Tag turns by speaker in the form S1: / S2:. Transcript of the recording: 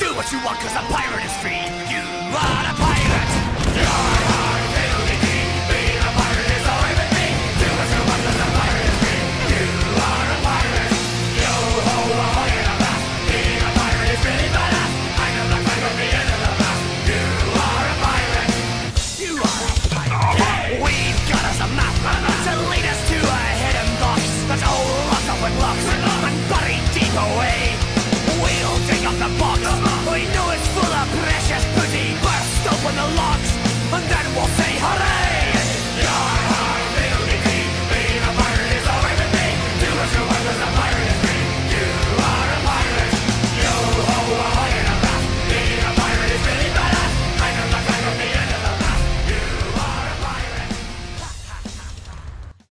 S1: Do what you want cause a pirate is free. You are a pirate. will say hooray!